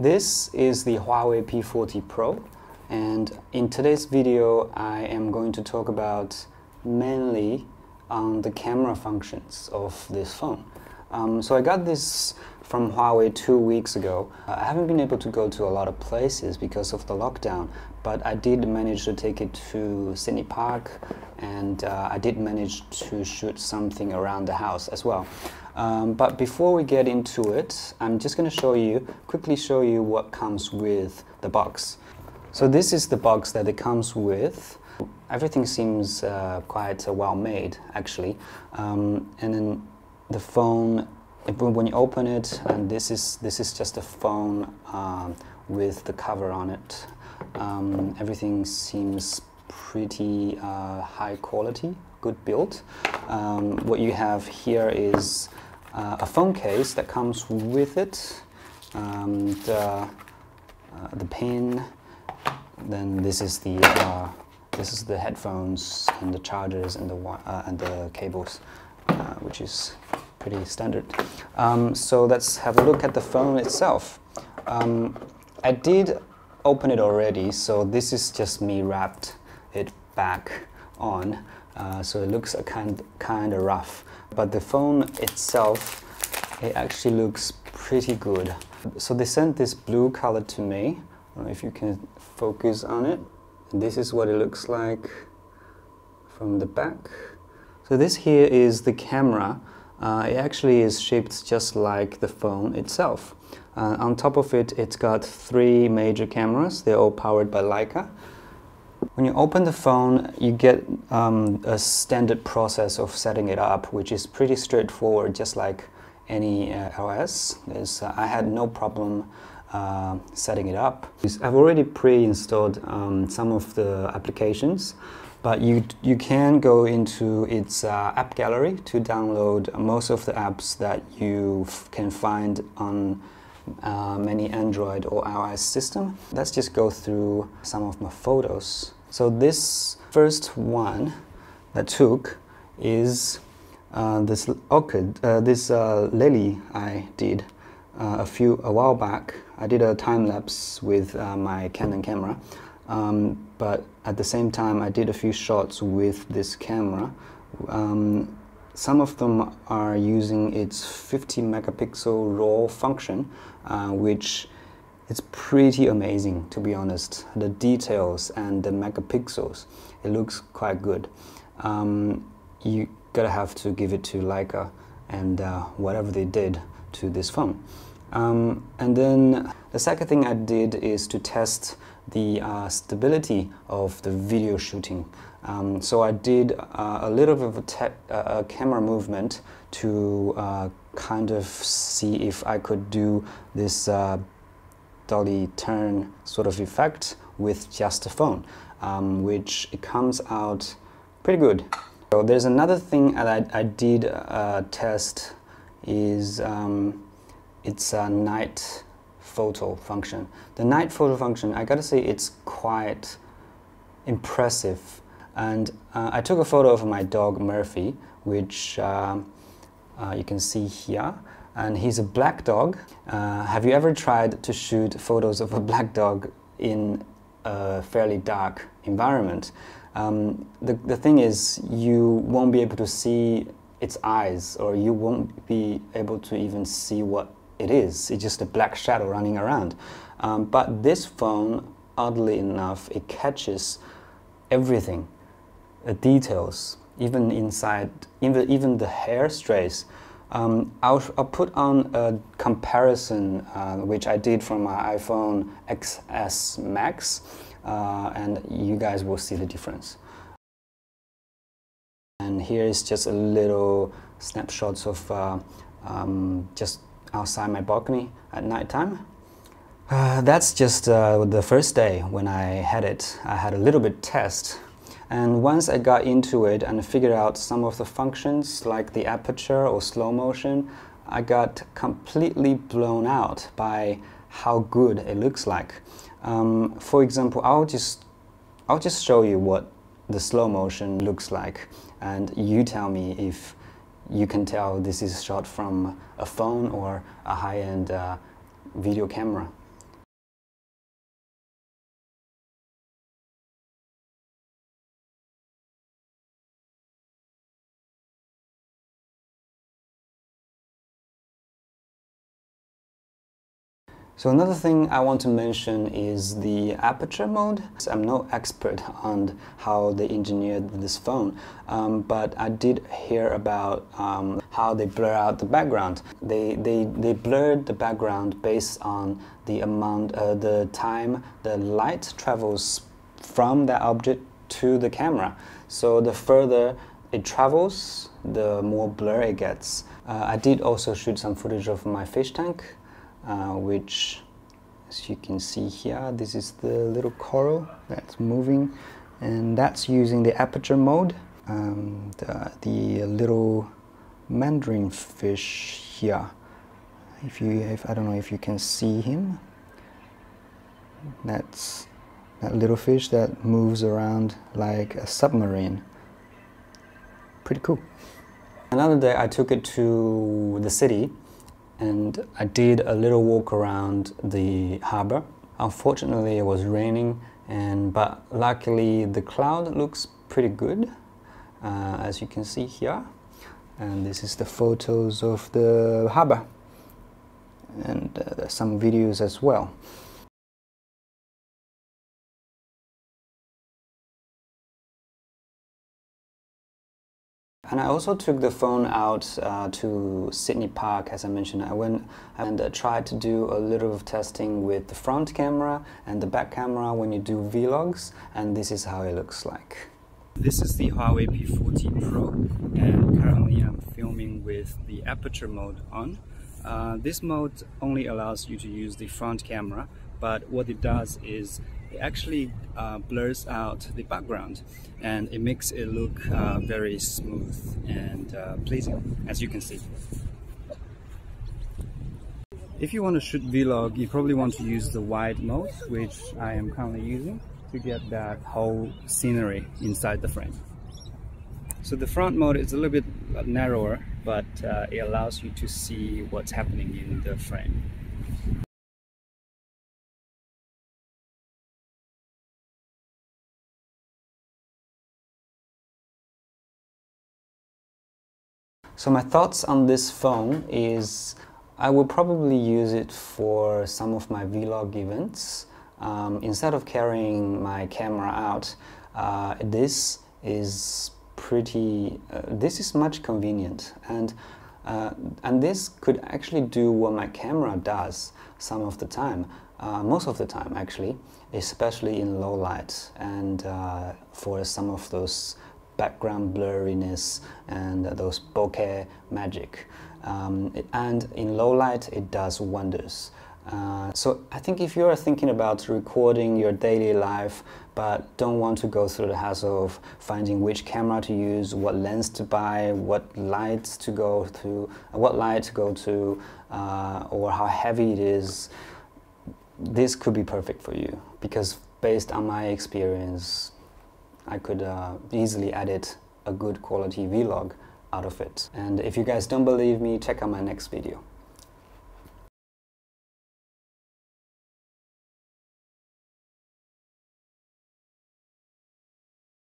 This is the Huawei P40 Pro and in today's video I am going to talk about mainly on the camera functions of this phone. Um, so I got this from Huawei two weeks ago. I haven't been able to go to a lot of places because of the lockdown, but I did manage to take it to Sydney Park and uh, I did manage to shoot something around the house as well. Um, but before we get into it, I'm just going to show you, quickly show you what comes with the box. So this is the box that it comes with. Everything seems uh, quite uh, well made, actually. Um, and then the phone, when you open it, and this is this is just a phone um, with the cover on it. Um, everything seems pretty uh, high quality, good build. Um, what you have here is a phone case that comes with it, um, the, uh, the pin, then this is the uh, this is the headphones and the chargers and the uh, and the cables, uh, which is pretty standard. Um, so let's have a look at the phone itself. Um, I did open it already, so this is just me wrapped it back on. Uh, so it looks a kind kind of rough, but the phone itself, it actually looks pretty good. So they sent this blue color to me. I don't know if you can focus on it. And this is what it looks like from the back. So this here is the camera. Uh, it actually is shaped just like the phone itself. Uh, on top of it, it's got three major cameras. They're all powered by Leica. When you open the phone, you get um, a standard process of setting it up, which is pretty straightforward, just like any uh, OS. Uh, I had no problem uh, setting it up. I've already pre-installed um, some of the applications, but you, you can go into its uh, app gallery to download most of the apps that you can find on uh, many Android or iOS system. Let's just go through some of my photos. So this first one that took is uh, this orchid, uh, this uh, lily I did uh, a few a while back. I did a time lapse with my Canon camera, um, but at the same time I did a few shots with this camera. Um, some of them are using its 50 megapixel RAW function, uh, which is pretty amazing to be honest. The details and the megapixels, it looks quite good. Um, you gotta have to give it to Leica and uh, whatever they did to this phone. Um, and then the second thing I did is to test the uh, stability of the video shooting. Um, so I did uh, a little bit of a, uh, a camera movement to uh, kind of see if I could do this uh, dolly turn sort of effect with just a phone, um, which it comes out pretty good. So there's another thing that I, I did uh, test is um, it's a night photo function. The night photo function, I gotta say, it's quite impressive. And uh, I took a photo of my dog Murphy, which uh, uh, you can see here. And he's a black dog. Uh, have you ever tried to shoot photos of a black dog in a fairly dark environment? Um, the, the thing is, you won't be able to see its eyes, or you won't be able to even see what it is. It's just a black shadow running around. Um, but this phone, oddly enough, it catches everything, the details, even inside, even, even the hair strays. Um, I'll, I'll, put on a comparison, uh, which I did from my iPhone XS Max, uh, and you guys will see the difference. And here is just a little snapshots of uh, um, just outside my balcony at nighttime. Uh, that's just uh, the first day when I had it. I had a little bit test. And once I got into it and figured out some of the functions like the aperture or slow motion, I got completely blown out by how good it looks like. Um, for example, I'll just, I'll just show you what the slow motion looks like and you tell me if you can tell this is shot from a phone or a high-end uh, video camera. So another thing I want to mention is the aperture mode. I'm no expert on how they engineered this phone, um, but I did hear about um, how they blur out the background. They, they, they blurred the background based on the amount, uh, the time the light travels from that object to the camera. So the further it travels, the more blur it gets. Uh, I did also shoot some footage of my fish tank uh, which as you can see here this is the little coral that's moving and that's using the aperture mode. Um, the, the little mandarin fish here. If you if I don't know if you can see him. That's that little fish that moves around like a submarine. Pretty cool. Another day I took it to the city and I did a little walk around the harbor. Unfortunately, it was raining, and but luckily the cloud looks pretty good, uh, as you can see here. And this is the photos of the harbor, and uh, some videos as well. And I also took the phone out uh, to Sydney Park, as I mentioned. I went and uh, tried to do a little of testing with the front camera and the back camera when you do vlogs, and this is how it looks like. This is the Huawei P40 Pro, and currently I'm filming with the aperture mode on. Uh, this mode only allows you to use the front camera, but what it does is it actually uh, blurs out the background and it makes it look uh, very smooth and uh, pleasing as you can see. If you want to shoot vlog, you probably want to use the wide mode, which I am currently using to get that whole scenery inside the frame. So the front mode is a little bit narrower, but uh, it allows you to see what's happening in the frame. So my thoughts on this phone is I will probably use it for some of my vlog events. Um, instead of carrying my camera out, uh, this is pretty, uh, this is much convenient and uh, and this could actually do what my camera does some of the time, uh, most of the time actually, especially in low light and uh, for some of those background blurriness and those bokeh magic. Um, and in low light, it does wonders. Uh, so I think if you're thinking about recording your daily life but don't want to go through the hassle of finding which camera to use, what lens to buy, what lights to go to, what light to go to, uh, or how heavy it is, this could be perfect for you because based on my experience, I could uh, easily edit a good quality vlog out of it. And if you guys don't believe me, check out my next video.